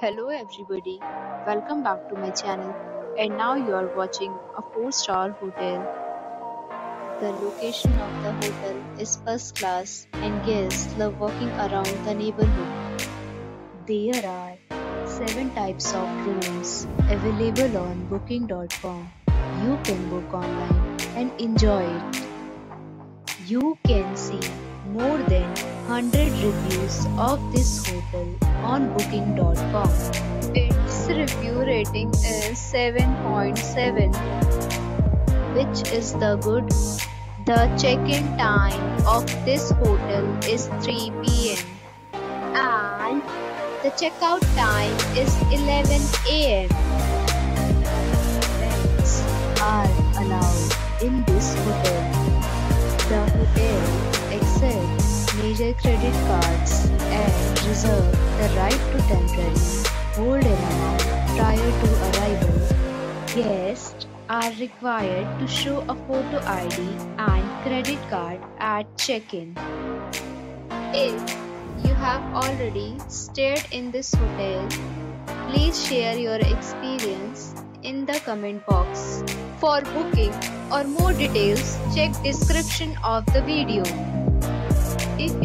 Hello everybody, welcome back to my channel and now you are watching a 4 star hotel. The location of the hotel is first class and guests love walking around the neighborhood. There are 7 types of rooms available on booking.com. You can book online and enjoy it. You can see more than 100 reviews of this hotel on booking.com. Its review rating is 7.7 which is the good. The check-in time of this hotel is 3 pm and the checkout time is 11 am. Pets are allowed in this hotel. The hotel credit cards and reserve the right to temporarily hold an amount prior to arrival. Guests are required to show a photo ID and credit card at check-in. If you have already stayed in this hotel, please share your experience in the comment box. For booking or more details, check description of the video.